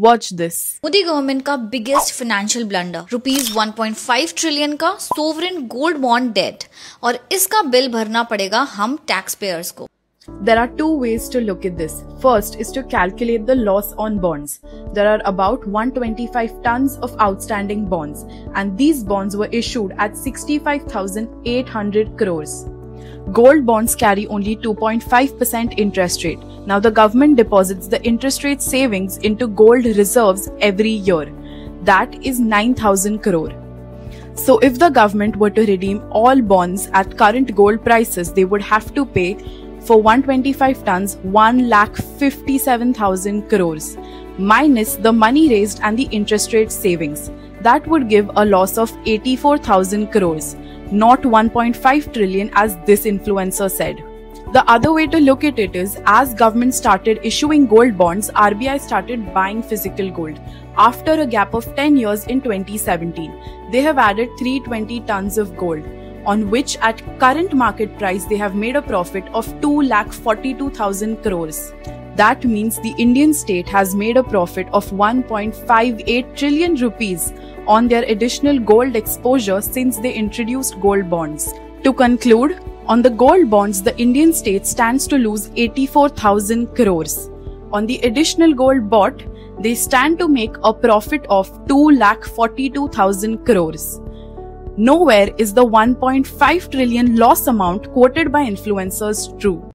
Watch this. Modi government का biggest financial blunder rupees 1.5 trillion का sovereign gold bond date और इसका बिल भरना पड़ेगा हम टैक्स पेयर्स को There are two ways to look at this. First is to calculate the loss on bonds. There are about 125 tons of outstanding bonds, and these bonds were issued at 65,800 crores. Gold bonds carry only 2.5% interest rate. Now the government deposits the interest rate savings into gold reserves every year. That is 9,000 crore. So if the government were to redeem all bonds at current gold prices, they would have to pay for 125 tons 1 lakh 57,000 crores minus the money raised and the interest rate savings. That would give a loss of 84,000 crores, not 1.5 trillion as this influencer said. The other way to look at it is as government started issuing gold bonds, RBI started buying physical gold. After a gap of 10 years in 2017, they have added 320 tons of gold on which at current market price they have made a profit of 2,42,000 crores. That means the Indian state has made a profit of 1.58 trillion rupees on their additional gold exposure since they introduced gold bonds. To conclude, on the gold bonds, the Indian state stands to lose 84,000 crores. On the additional gold bought, they stand to make a profit of 2,42,000 crores. Nowhere is the 1.5 trillion loss amount quoted by influencers true.